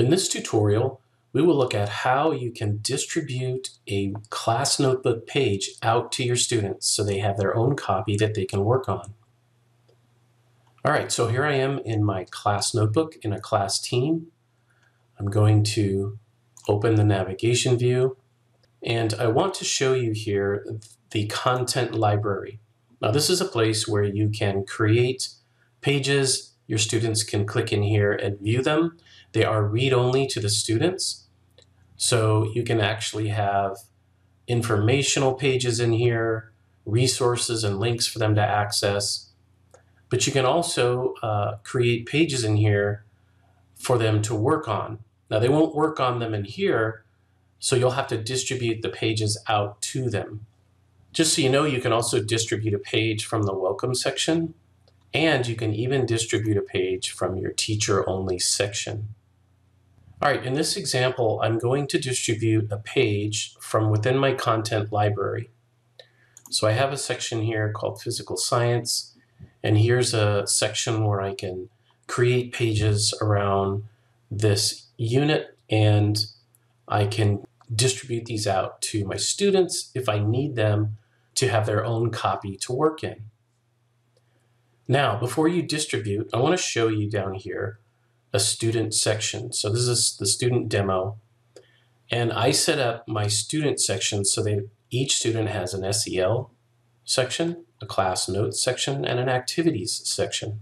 In this tutorial, we will look at how you can distribute a class notebook page out to your students so they have their own copy that they can work on. All right, so here I am in my class notebook in a class team. I'm going to open the navigation view and I want to show you here the content library. Now this is a place where you can create pages, your students can click in here and view them. They are read-only to the students. So you can actually have informational pages in here, resources and links for them to access. But you can also uh, create pages in here for them to work on. Now they won't work on them in here, so you'll have to distribute the pages out to them. Just so you know, you can also distribute a page from the welcome section, and you can even distribute a page from your teacher only section. All right, in this example, I'm going to distribute a page from within my content library. So I have a section here called physical science, and here's a section where I can create pages around this unit and I can distribute these out to my students if I need them to have their own copy to work in. Now, before you distribute, I want to show you down here a student section. So this is the student demo. And I set up my student section so that each student has an SEL section, a class notes section, and an activities section.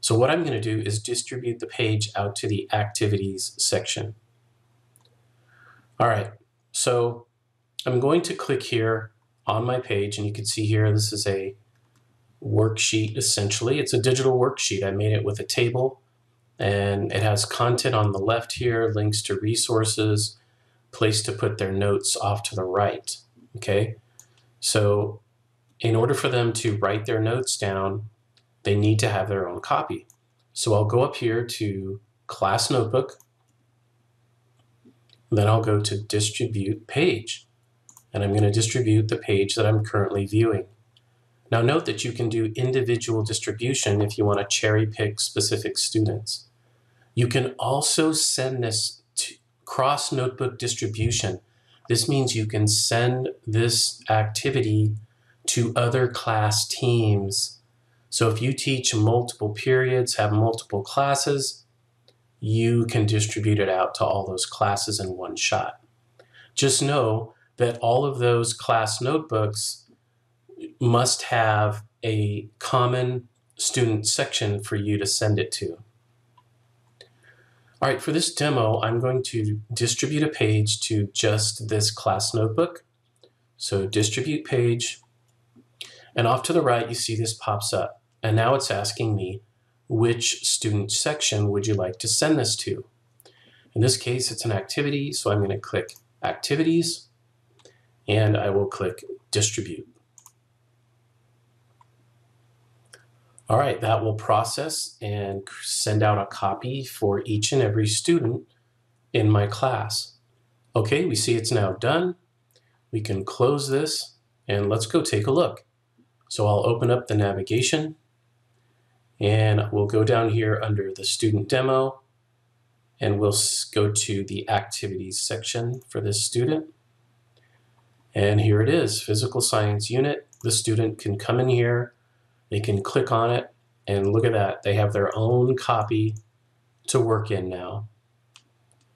So what I'm going to do is distribute the page out to the activities section. All right, so I'm going to click here on my page, and you can see here this is a worksheet essentially. It's a digital worksheet. I made it with a table, and it has content on the left here, links to resources, place to put their notes off to the right. Okay, so in order for them to write their notes down, they need to have their own copy. So I'll go up here to class notebook, then I'll go to distribute page, and I'm going to distribute the page that I'm currently viewing. Now note that you can do individual distribution if you want to cherry pick specific students. You can also send this to cross notebook distribution. This means you can send this activity to other class teams. So if you teach multiple periods, have multiple classes, you can distribute it out to all those classes in one shot. Just know that all of those class notebooks must have a common student section for you to send it to. All right, for this demo, I'm going to distribute a page to just this class notebook. So distribute page, and off to the right, you see this pops up. And now it's asking me, which student section would you like to send this to? In this case, it's an activity, so I'm going to click Activities, and I will click Distribute. All right, that will process and send out a copy for each and every student in my class. Okay, we see it's now done. We can close this and let's go take a look. So I'll open up the navigation and we'll go down here under the student demo and we'll go to the activities section for this student. And here it is, physical science unit. The student can come in here, they can click on it, and look at that. They have their own copy to work in now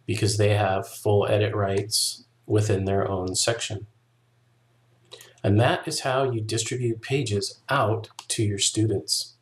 because they have full edit rights within their own section. And that is how you distribute pages out to your students.